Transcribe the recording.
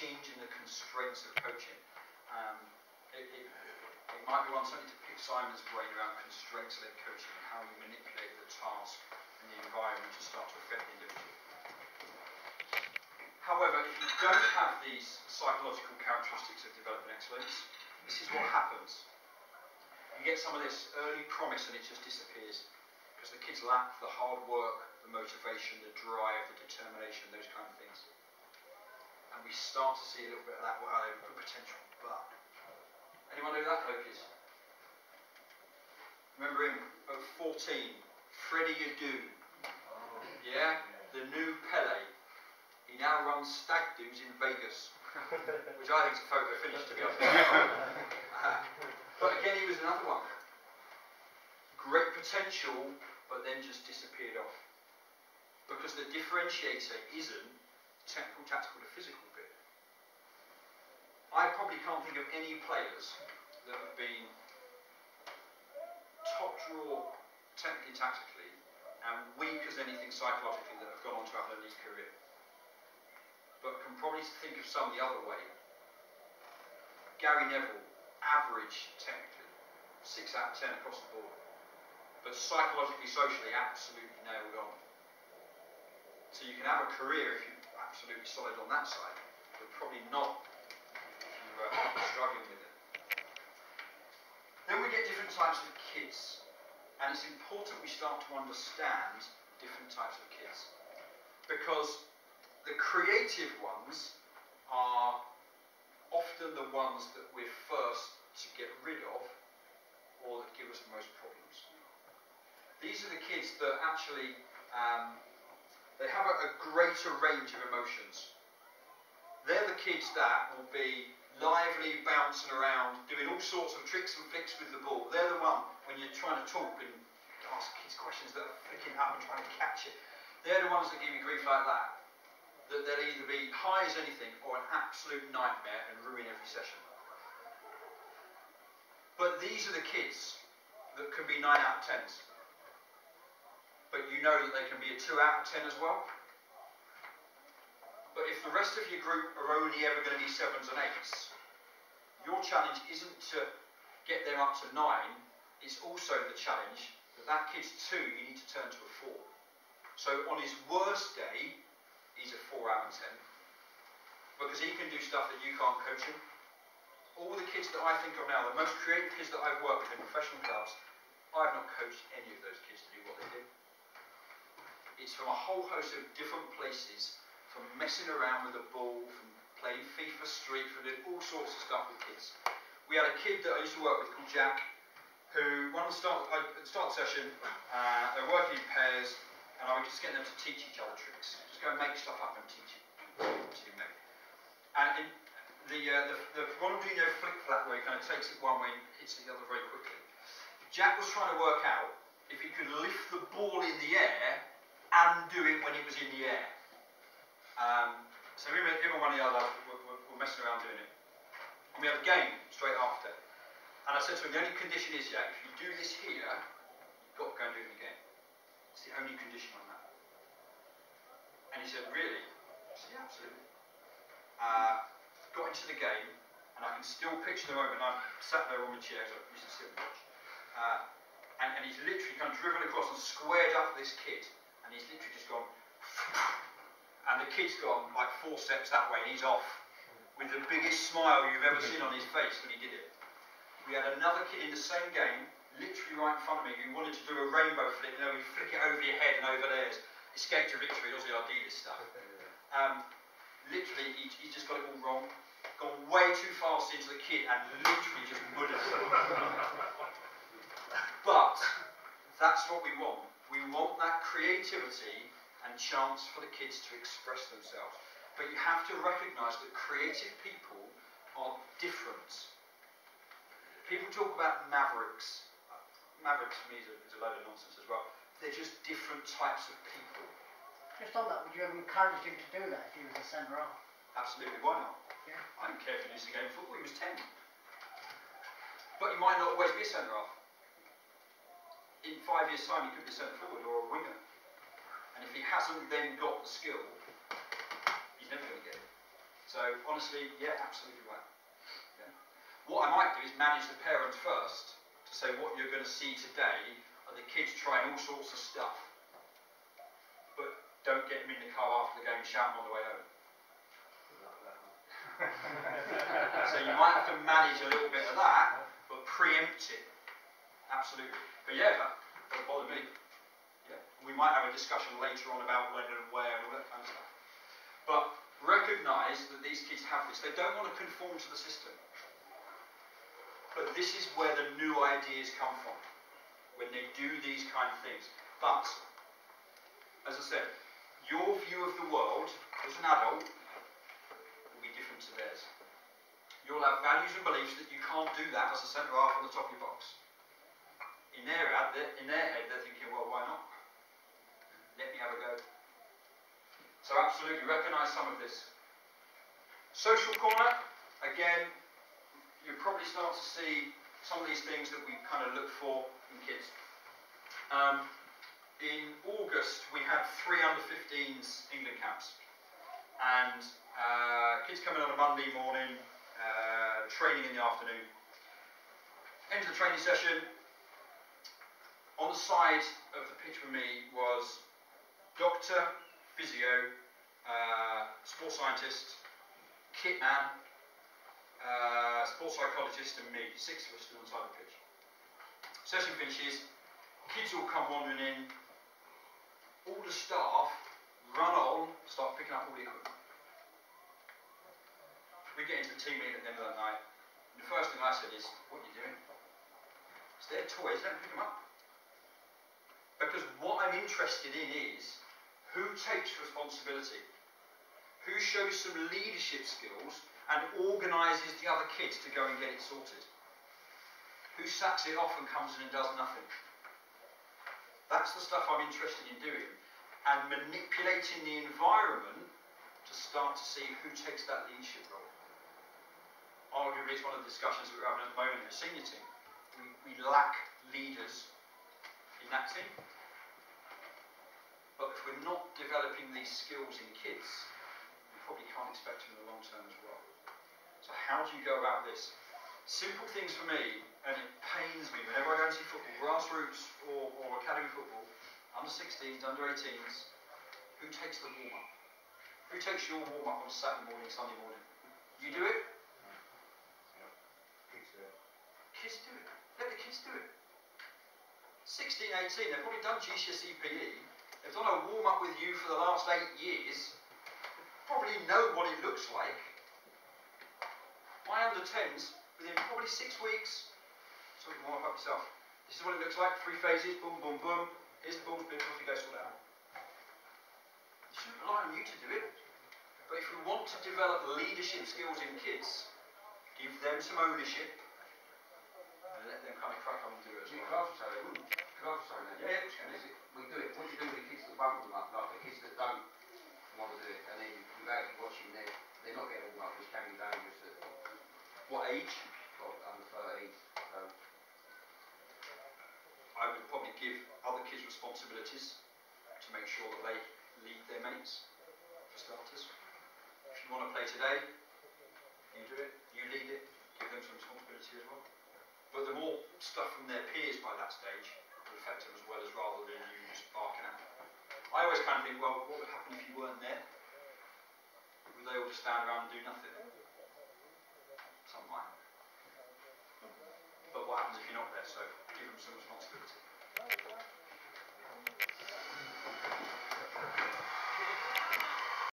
changing the constraints of coaching. Um, it, it, it, might be one something to pick Simon's brain around constraints-led coaching and how you manipulate the task and the environment to start to affect the individual. However, if you don't have these psychological characteristics of development excellence, this is what happens. You get some of this early promise and it just disappears because the kids lack the hard work, the motivation, the drive, the determination, those kind of things. We start to see a little bit of that, well, potential, but. Anyone know who that bloke is? Remember him at 14, Freddie Adu. Yeah? The new Pele. He now runs stag do's in Vegas, which I think is a photo finish, to be honest. uh, but again, he was another one. Great potential, but then just disappeared off. Because the differentiator isn't technical, tactical, or physical. I probably can't think of any players that have been top draw technically, tactically, and weak as anything psychologically that have gone on to have an elite career but can probably think of some the other way. Gary Neville, average technically, 6 out of 10 across the board. But psychologically, socially, absolutely nailed on. So you can have a career if you're absolutely solid on that side, but probably not struggling with it. Then we get different types of kids. And it's important we start to understand different types of kids. Because the creative ones are often the ones that we're first to get rid of or that give us the most problems. These are the kids that actually um, they have a, a greater range of emotions. They're the kids that will be lively, bouncing around, doing all sorts of tricks and flicks with the ball. They're the one when you're trying to talk and ask kids questions that are flicking up and trying to catch it. They're the ones that give you grief like that that they'll either be high as anything or an absolute nightmare and ruin every session. But these are the kids that can be 9 out of 10s. But you know that they can be a 2 out of 10 as well. But if the rest of your group are only ever going to be 7s and 8s, your challenge isn't to get them up to 9, it's also the challenge that that kid's 2 you need to turn to a 4. So on his worst day, he's a 4 out of 10. Because he can do stuff that you can't coach him. All the kids that I think of now, the most creative kids that I've worked with in professional clubs, I've not coached any of those kids to do what they do. It's from a whole host of different places, from messing around with a ball, from playing FIFA Street, from doing all sorts of stuff with kids. We had a kid that I used to work with called Jack, who, when I start, I start the session, uh, they're working in pairs, and I would just get them to teach each other tricks Just go and make stuff up and teach it. And in the, uh, the, the Ronaldinho flip flap where he kind of takes it one way and hits it the other very quickly. Jack was trying to work out if he could lift the ball in the air and do it when it was in the air. Um, so him, him and one of the others were, were, were messing around doing it. And we had a game straight after. And I said to him, the only condition is, yeah, if you do this here, you've got to go and do it again. It's the only condition on that. And he said, really? I said, yeah, absolutely. Uh, got into the game, and I can still picture the moment I sat there on my chair, because I used to sit and watch. Uh, and, and he's literally kind of driven across and squared up this kid, and he's literally just gone, and the kid's gone like four steps that way, and he's off with the biggest smile you've ever seen on his face when he did it. We had another kid in the same game, literally right in front of me, who wanted to do a rainbow flip, you know, you flick it over your head and over theirs escape to victory, does the Ardiles stuff. Um, literally, he, he just got it all wrong, gone way too fast into the kid and literally just muddered it. but that's what we want. We want that creativity and chance for the kids to express themselves. But you have to recognise that creative people are different. People talk about mavericks. Mavericks for me is a, is a load of nonsense as well. They're just different types of people. Just on that, would you have encouraged him to do that if he was a centre half? Absolutely, why not? Yeah. I don't care if he used the game football, he was 10. But he might not always be a centre half. In five years' time, he could be a centre forward or a winger. And if he hasn't then got the skill, he's never going to get it. So honestly, yeah, absolutely right. Yeah. What I might do is manage the parents first to say what you're going to see today are the kids trying all sorts of stuff. But don't get them in the car after the game shouting on the way home. so you might have to manage a little bit of that, but preempt it. Absolutely. But yeah, doesn't bother me. We might have a discussion later on about when and where and all that kind of stuff. But recognise that these kids have this. They don't want to conform to the system. But this is where the new ideas come from, when they do these kind of things. But, as I said, your view of the world as an adult will be different to theirs. You'll have values and beliefs that you can't do that as a centre half on the top of your box. In their, ad, in their head, they're thinking, well, why not? Let me have a go. So absolutely recognise some of this. Social corner, again, you probably start to see some of these things that we kind of look for in kids. Um, in August, we had three under 15s England camps. And uh, kids come in on a Monday morning, uh, training in the afternoon. End of the training session. On the side of the pitch with me was doctor, physio, uh, sports scientist, kit man, uh, sports psychologist and me, six of us still inside the pitch. Session finishes, kids all come wandering in, all the staff run on, start picking up all the equipment. We get into the team meeting at the end of that night, and the first thing I said is, what are you doing? It's their toys, don't pick them up. Because what I'm interested in is who takes responsibility, who shows some leadership skills and organises the other kids to go and get it sorted? Who sacks it off and comes in and does nothing? That's the stuff I'm interested in doing. And manipulating the environment to start to see who takes that leadership role. Arguably, it's one of the discussions we're having at the moment in the senior team. We, we lack leaders in that team. But if we're not developing these skills in kids, we probably can't expect them in the long term as well. So how do you go about this? Simple things for me, and it pains me whenever I go and see football, grassroots or, or academy football, under 16s, under 18s, who takes the warm up? Who takes your warm up on Saturday morning, Sunday morning? You do it? Kids do it. Kids do it. Let the kids do it. 16, 18, they've probably done GCSE PE. They've done a warm up with you for the last eight years. Probably know what it looks like. My under 10s, within probably six weeks, so you warm up yourself. This is what it looks like, three phases, boom, boom, boom. Here's the ball's been, off you go, sort it out. It shouldn't rely on you to do it. But if we want to develop leadership skills in kids, give them some ownership, and let them kind of crack on and do it as See, well. could I also say, could I also say that? Yeah, yeah, of course you can. Is it- We do it. What do you do with the kids that won't warm up? Like the kids that don't want to do it, and then without you watching them, they're not getting warm up, which can be dangerous at What age? well, under 13s. So, I would probably give other kids responsibilities to make sure that they lead their mates, for starters. If you want to play today, you do it, you lead it, give them some responsibility as well. But the more stuff from their peers by that stage will affect them as well as rather than you just barking them. I always kind of think, well, what would happen if you weren't there? Would they all just stand around and do nothing? what happens if you're not there, so give them some responsibility.